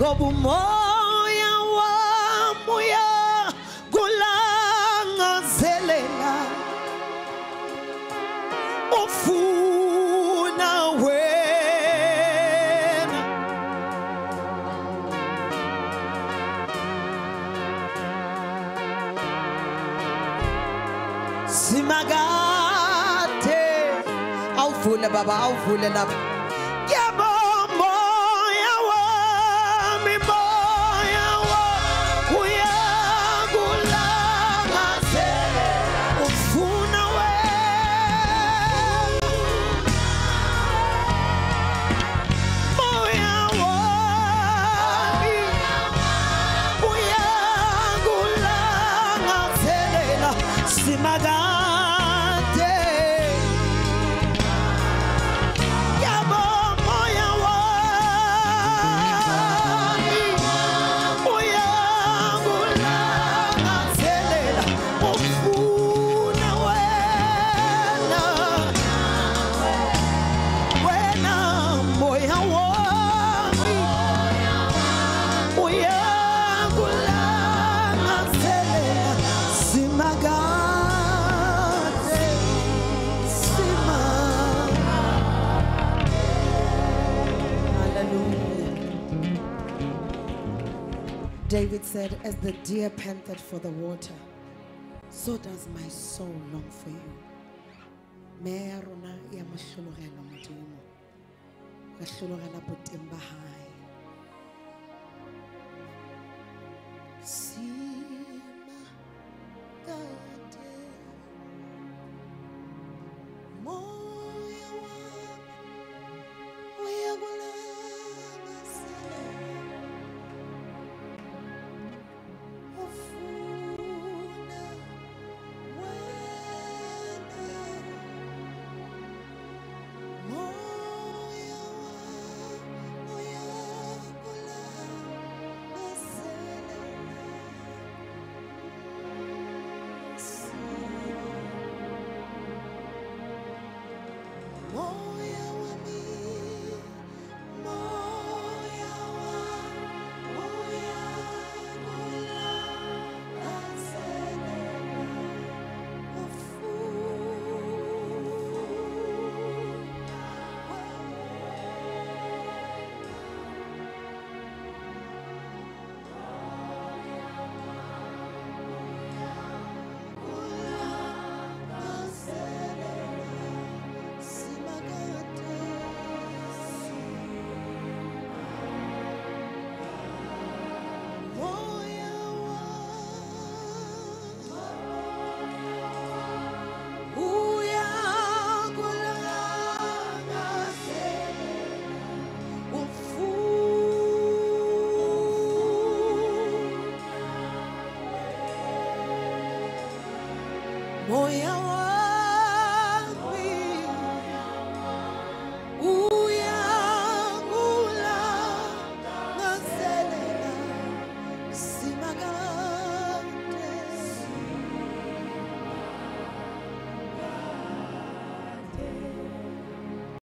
ngoba umoya wami uyakulangazelela ufuna wena. Simakade awuvule baba awuvule lapha David said, As the deer panted for the water, so does my soul long for you. Ya modimo hae Simakade, uyakulangazelela Moya wa